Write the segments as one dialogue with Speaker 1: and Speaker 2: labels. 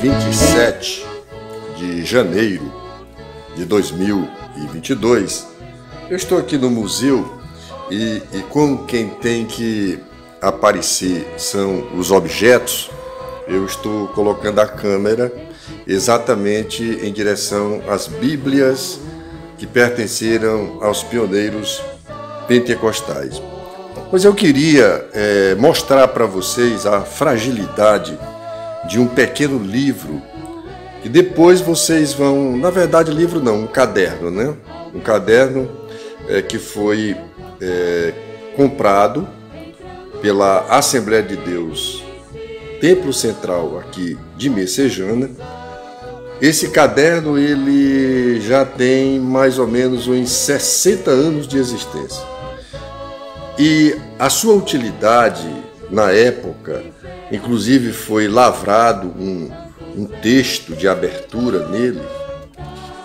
Speaker 1: 27 de janeiro de 2022, eu estou aqui no museu e, e como quem tem que aparecer são os objetos, eu estou colocando a câmera exatamente em direção às Bíblias que pertenceram aos pioneiros pentecostais. Pois eu queria é, mostrar para vocês a fragilidade de um pequeno livro e depois vocês vão, na verdade livro não, um caderno, né? Um caderno é, que foi é, comprado pela Assembleia de Deus, Templo Central aqui de Messejana. Esse caderno ele já tem mais ou menos uns 60 anos de existência. E a sua utilidade na época Inclusive foi lavrado um, um texto de abertura nele,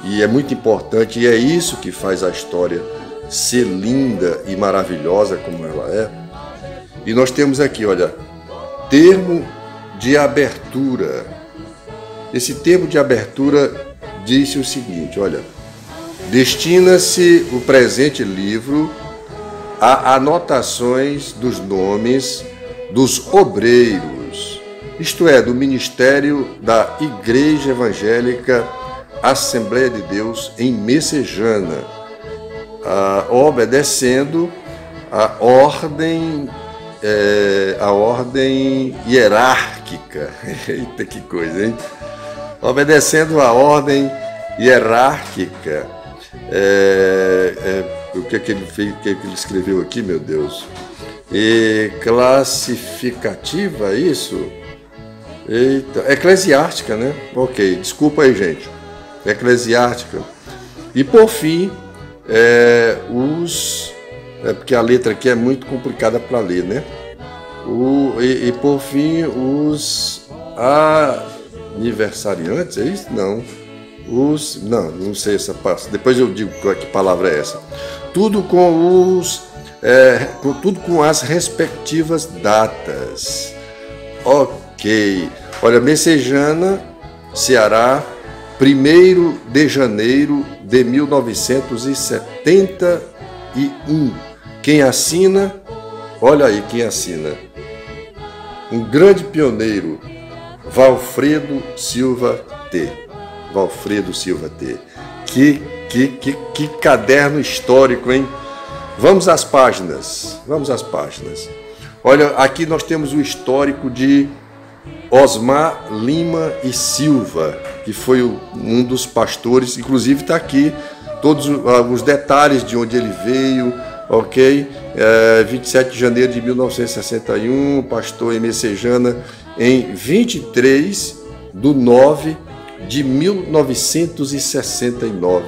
Speaker 1: e é muito importante, e é isso que faz a história ser linda e maravilhosa como ela é. E nós temos aqui, olha, termo de abertura. Esse termo de abertura disse o seguinte: olha, destina-se o presente livro a anotações dos nomes dos obreiros, isto é, do ministério da Igreja Evangélica Assembleia de Deus em Messejana, ah, obedecendo a ordem é, a ordem hierárquica. Eita que coisa, hein? Obedecendo a ordem hierárquica. É, é, o que, é que, ele fez, que, é que ele escreveu aqui, meu Deus? e classificativa, isso? Eita, eclesiástica, né? Ok, desculpa aí, gente. Eclesiástica. E por fim, é, os. É porque a letra aqui é muito complicada para ler, né? O, e, e, por fim, os aniversariantes, é isso? Não. Os. Não, não sei essa parte. Depois eu digo que palavra é essa. Tudo com os é, tudo com as respectivas datas. Ok. Olha, Messejana, Ceará, 1 de janeiro de 1971. Quem assina, olha aí quem assina. Um grande pioneiro, Valfredo Silva T. Valfredo Silva T. Que, que, que, que caderno histórico, hein? Vamos às páginas. Vamos às páginas. Olha, aqui nós temos o histórico de Osmar Lima e Silva, que foi um dos pastores, inclusive está aqui todos os detalhes de onde ele veio, ok? É, 27 de janeiro de 1961, pastor em Messejana, em 23 de 9 de 1969.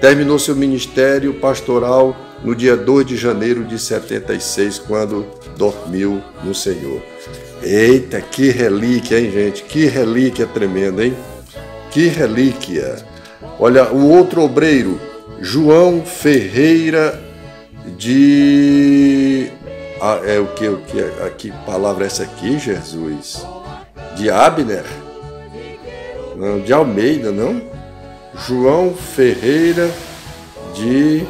Speaker 1: Terminou seu ministério pastoral no dia 2 de janeiro de 76, quando dormiu no Senhor. Eita, que relíquia, hein, gente? Que relíquia tremenda, hein? Que relíquia. Olha, o outro obreiro, João Ferreira de. Ah, é o que? O que? A, que palavra é essa aqui, Jesus? De Abner? Não, de Almeida, não? João Ferreira de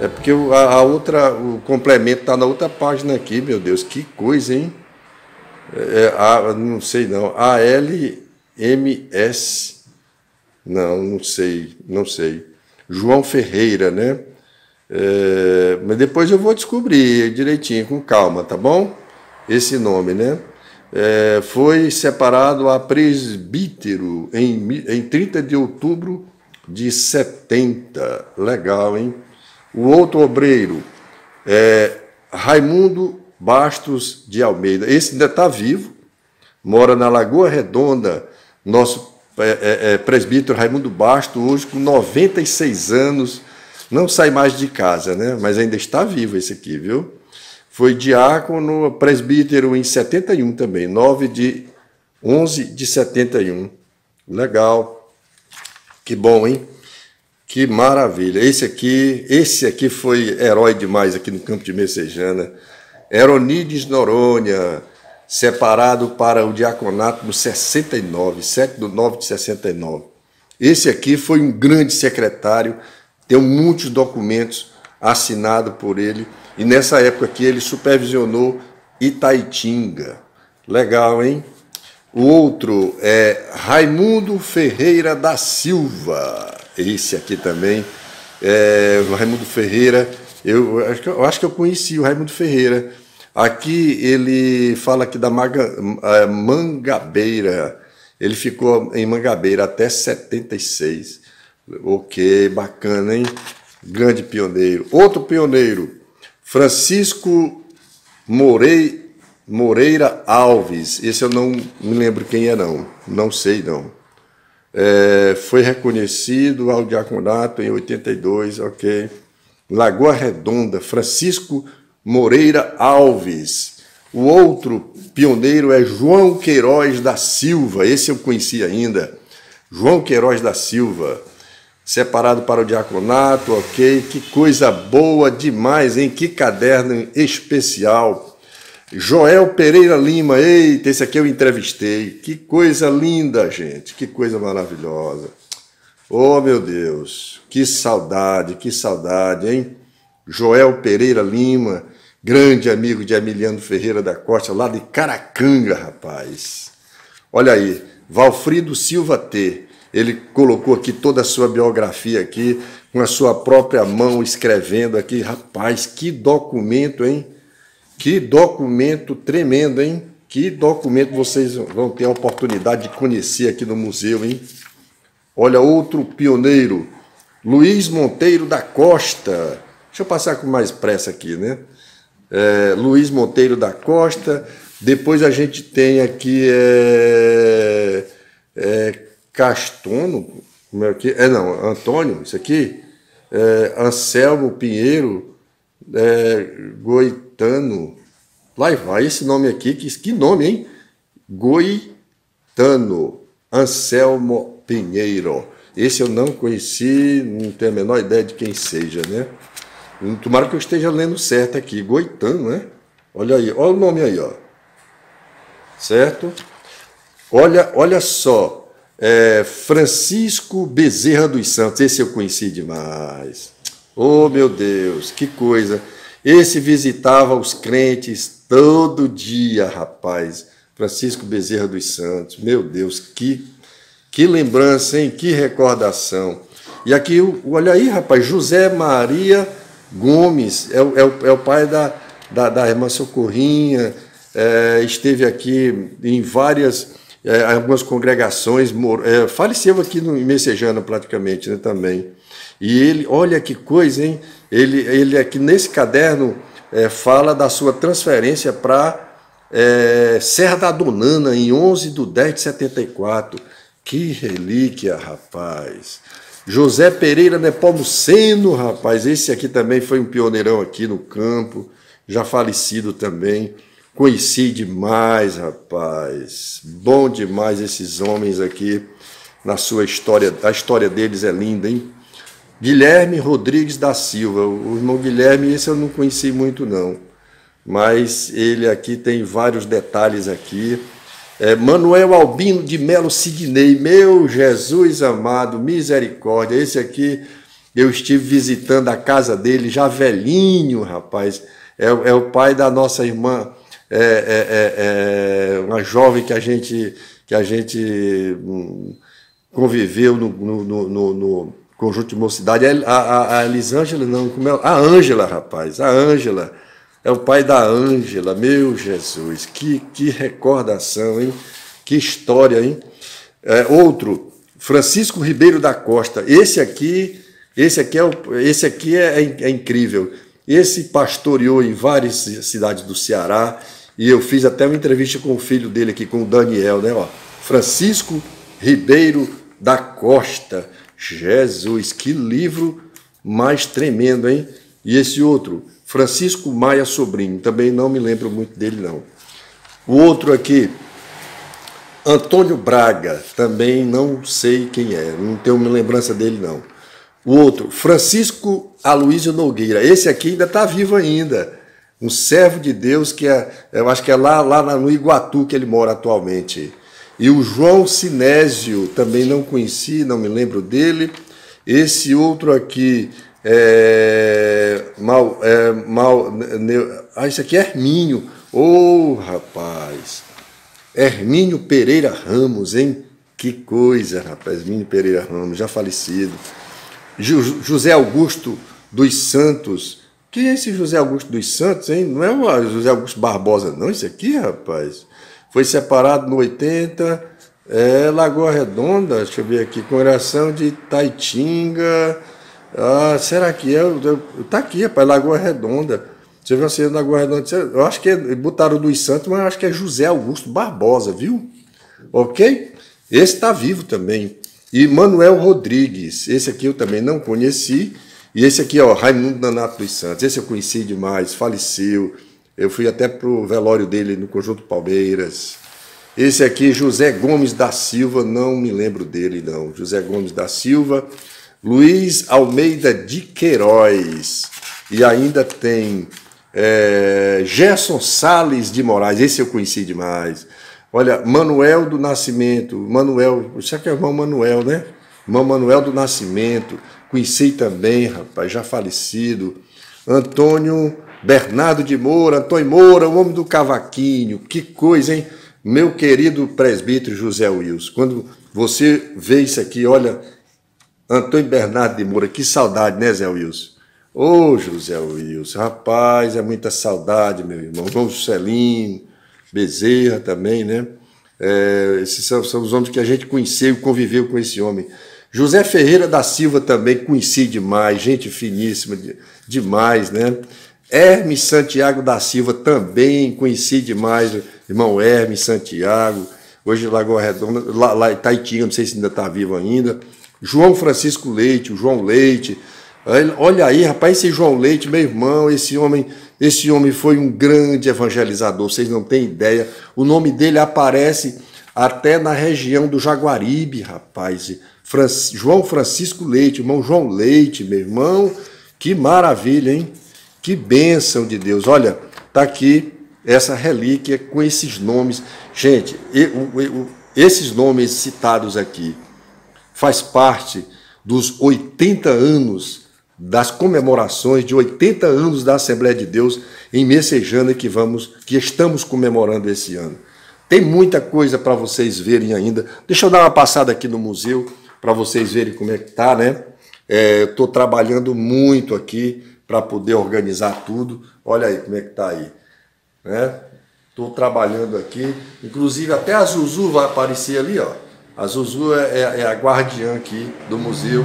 Speaker 1: é porque a, a outra, o complemento está na outra página aqui, meu Deus, que coisa, hein? É, é a, não sei não. ALMS. Não, não sei, não sei. João Ferreira, né? É, mas depois eu vou descobrir direitinho, com calma, tá bom? Esse nome, né? É, foi separado a presbítero em, em 30 de outubro de 70. Legal, hein? O outro obreiro é Raimundo Bastos de Almeida. Esse ainda está vivo, mora na Lagoa Redonda. Nosso é, é, é, presbítero Raimundo Bastos, hoje com 96 anos, não sai mais de casa, né? Mas ainda está vivo esse aqui, viu? Foi diácono, presbítero em 71 também, 9 de 11 de 71. Legal. Que bom, hein? Que maravilha. Esse aqui, esse aqui foi herói demais aqui no campo de Messejana. Eronides Noronha, separado para o diaconato no 69, 7 de 9 de 69. Esse aqui foi um grande secretário, tem muitos documentos assinados por ele, e nessa época aqui ele supervisionou Itaitinga. Legal, hein? O outro é Raimundo Ferreira da Silva. Esse aqui também. É, Raimundo Ferreira, eu, eu acho que eu conheci o Raimundo Ferreira. Aqui ele fala aqui da Maga, é, Mangabeira. Ele ficou em Mangabeira até 76. Ok, bacana, hein? Grande pioneiro. Outro pioneiro, Francisco Morei, Moreira Alves. Esse eu não me lembro quem é, não. Não sei, não. É, foi reconhecido ao diaconato em 82, ok. Lagoa Redonda, Francisco Moreira Alves. O outro pioneiro é João Queiroz da Silva, esse eu conheci ainda. João Queiroz da Silva, separado para o diaconato, ok? Que coisa boa demais, hein? Que caderno especial. Joel Pereira Lima, eita, esse aqui eu entrevistei. Que coisa linda, gente, que coisa maravilhosa. Oh, meu Deus, que saudade, que saudade, hein? Joel Pereira Lima, grande amigo de Emiliano Ferreira da Costa, lá de Caracanga, rapaz. Olha aí, Valfrido Silva T. Ele colocou aqui toda a sua biografia aqui, com a sua própria mão, escrevendo aqui. Rapaz, que documento, hein? Que documento tremendo, hein? Que documento vocês vão ter a oportunidade de conhecer aqui no museu, hein? Olha, outro pioneiro, Luiz Monteiro da Costa. Deixa eu passar com mais pressa aqui, né? É, Luiz Monteiro da Costa. Depois a gente tem aqui é, é, Castono, como é que é? Não, Antônio, isso aqui. É, Anselmo Pinheiro é, Goitano. Lá vai esse nome aqui, que, que nome, hein? Goitano, Anselmo Pinheiro. Esse eu não conheci, não tenho a menor ideia de quem seja, né? Tomara que eu esteja lendo certo aqui. Goitano, né? Olha aí, olha o nome aí, ó. Certo? Olha, olha só. É Francisco Bezerra dos Santos. Esse eu conheci demais. Oh, meu Deus, que coisa. Esse visitava os crentes todo dia, rapaz. Francisco Bezerra dos Santos. Meu Deus, que, que lembrança, hein? Que recordação. E aqui, olha aí, rapaz, José Maria Gomes, é, o, é, é o pai da, da, da irmã Socorrinha, é, esteve aqui em várias, é, algumas congregações, é, faleceu aqui no Messejana praticamente né, também. E ele, olha que coisa, hein? Ele, ele aqui nesse caderno é, fala da sua transferência para é, Serra da Donana, em 11 de 10 de 74. Que relíquia, rapaz! José Pereira Nepomuceno, rapaz, esse aqui também foi um pioneirão aqui no campo, já falecido também. Conheci demais, rapaz. Bom demais esses homens aqui na sua história. A história deles é linda, hein? Guilherme Rodrigues da Silva. O irmão Guilherme, esse eu não conheci muito, não. Mas ele aqui tem vários detalhes aqui. É, Manuel Albino de Melo Sidney, meu Jesus amado, misericórdia. Esse aqui eu estive visitando a casa dele, já velhinho, rapaz. É, é o pai da nossa irmã, é, é, é, é uma jovem que a gente, que a gente hum, conviveu no, no, no, no, conjunto de mocidade. A, a, a Elisângela, não, como é? A Ângela, rapaz, a Ângela é o pai da Ângela, meu Jesus, que, que recordação, hein? Que história, hein? É, outro, Francisco Ribeiro da Costa. Esse aqui, esse aqui é, esse aqui é, é, é incrível. Esse pastoreou em várias cidades do Ceará e eu fiz até uma entrevista com o filho dele aqui, com o Daniel, né? Ó, Francisco Ribeiro da Costa. Jesus, que livro mais tremendo, hein? E esse outro, Francisco Maia Sobrinho, também não me lembro muito dele, não. O outro aqui, Antônio Braga, também não sei quem é, não tenho uma lembrança dele, não. O outro, Francisco Aloysio Nogueira, esse aqui ainda está vivo ainda. Um servo de Deus que é, eu acho que é lá, lá no Iguatu que ele mora atualmente. E o João Sinésio, também não conheci, não me lembro dele. Esse outro aqui, é, mal, é, mal, ne, ah, isso aqui é Hermínio. Ô, oh, rapaz, Hermínio Pereira Ramos, hein? Que coisa, rapaz, Hermínio Pereira Ramos, já falecido. José Augusto dos Santos. Quem é esse José Augusto dos Santos, hein? Não é o José Augusto Barbosa, não, isso aqui, rapaz. Foi separado no 80, é Lagoa Redonda, deixa eu ver aqui, congregação de Taitinga. Ah, será que é? Tá aqui, rapaz, Lagoa Redonda. Você viu assim, Lagoa Redonda? Eu acho que é, botaram dos Santos, mas eu acho que é José Augusto Barbosa, viu? Ok? Esse está vivo também. E Manuel Rodrigues, esse aqui eu também não conheci. E esse aqui, ó, Raimundo Nanato dos Santos, esse eu conheci demais, faleceu. Eu fui até pro velório dele no Conjunto Palmeiras. Esse aqui, José Gomes da Silva, não me lembro dele, não. José Gomes da Silva. Luiz Almeida de Queiroz. E ainda tem é, Gerson Sales de Moraes, esse eu conheci demais. Olha, Manuel do Nascimento, Manuel, você que é o irmão Manuel, né? Irmão Manuel do Nascimento, conheci também, rapaz, já falecido. Antônio Bernardo de Moura, Antônio Moura, o homem do cavaquinho, que coisa, hein? Meu querido presbítero José Wilson, quando você vê isso aqui, olha, Antônio Bernardo de Moura, que saudade, né, Zé Wilson? Ô, José Wilson, rapaz, é muita saudade, meu irmão. João Juscelino, Bezerra também, né? É, esses são, são, os homens que a gente conheceu, conviveu com esse homem. José Ferreira da Silva também conheci demais, gente finíssima demais, né? Hermes Santiago da Silva também conheci demais, irmão Hermes Santiago, hoje Lagoa Redonda, lá, lá Itaitinga, não sei se ainda está vivo ainda. João Francisco Leite, o João Leite. Olha aí, rapaz, esse João Leite, meu irmão, esse homem esse homem foi um grande evangelizador, vocês não têm ideia. O nome dele aparece até na região do Jaguaribe, rapaz. João Francisco Leite, irmão João Leite, meu irmão. Que maravilha, hein? Que bênção de Deus. Olha, tá aqui essa relíquia com esses nomes. Gente, esses nomes citados aqui faz parte dos 80 anos das comemorações de 80 anos da Assembleia de Deus em Messejana que vamos que estamos comemorando esse ano. Tem muita coisa para vocês verem ainda. Deixa eu dar uma passada aqui no museu para vocês verem como é que tá, né? Estou é, trabalhando muito aqui para poder organizar tudo. Olha aí como é que tá aí, né? Estou trabalhando aqui, inclusive até a Zuzu vai aparecer ali, ó. A Zuzu é, é, é a guardiã aqui do museu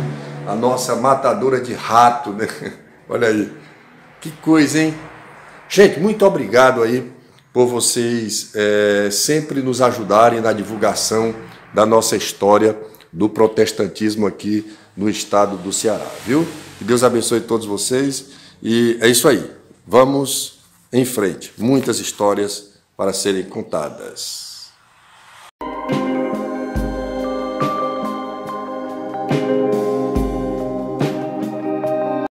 Speaker 1: a nossa matadora de rato, né? Olha aí. Que coisa, hein? Gente, muito obrigado aí por vocês é, sempre nos ajudarem na divulgação da nossa história do protestantismo aqui no estado do Ceará, viu? Que Deus abençoe todos vocês e é isso aí. Vamos em frente. Muitas histórias para serem contadas.